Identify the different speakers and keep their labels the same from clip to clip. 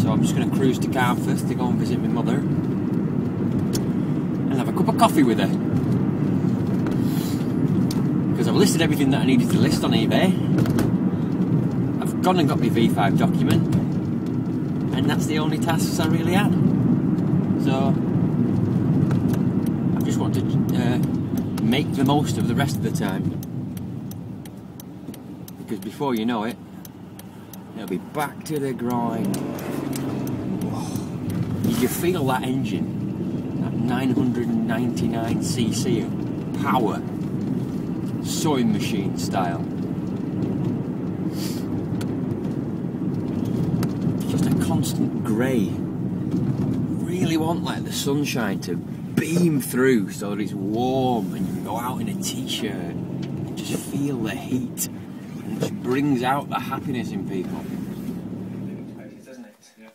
Speaker 1: So I'm just going to cruise to Garforth to go and visit my mother and have a cup of coffee with her. Because I've listed everything that I needed to list on eBay. I've gone and got my V5 document, and that's the only tasks I really had. So I just want to uh, make the most of the rest of the time. Because before you know it, it'll be back to the grind. You can feel that engine, that 999cc of power, sewing machine style. Just a constant grey. Really want like the sunshine to beam through so that it's warm and you can go out in a t-shirt and just feel the heat brings out the happiness in people.
Speaker 2: doesn't it? Yeah.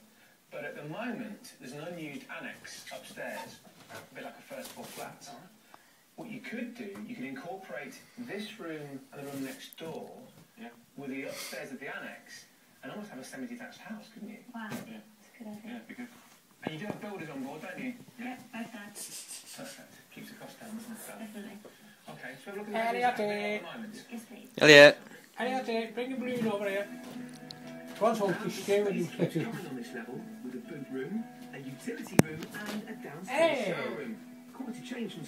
Speaker 2: But at the moment, there's an unused annex upstairs, a bit like a first floor flat. What you could do, you could incorporate this room and the room next door
Speaker 3: Yeah.
Speaker 2: with the upstairs of the annex and almost have a semi-detached house, couldn't you?
Speaker 4: Wow,
Speaker 3: Yeah.
Speaker 4: that's a good idea.
Speaker 3: Yeah, be good.
Speaker 2: And you do have builders on board, don't you?
Speaker 4: Yep, both sides,
Speaker 2: Perfect. Keeps the cost down, doesn't it?
Speaker 4: definitely.
Speaker 2: Okay, so have a look at the
Speaker 5: okay.
Speaker 2: at the moment.
Speaker 4: Yes, please.
Speaker 1: Elliot.
Speaker 5: Elliot, bring your balloon over here. Go on, Salty, stay with you, Smithy.
Speaker 2: Common on this level with a boot room, a utility room and a downstairs
Speaker 5: Hey.
Speaker 2: shower room. Quite a change from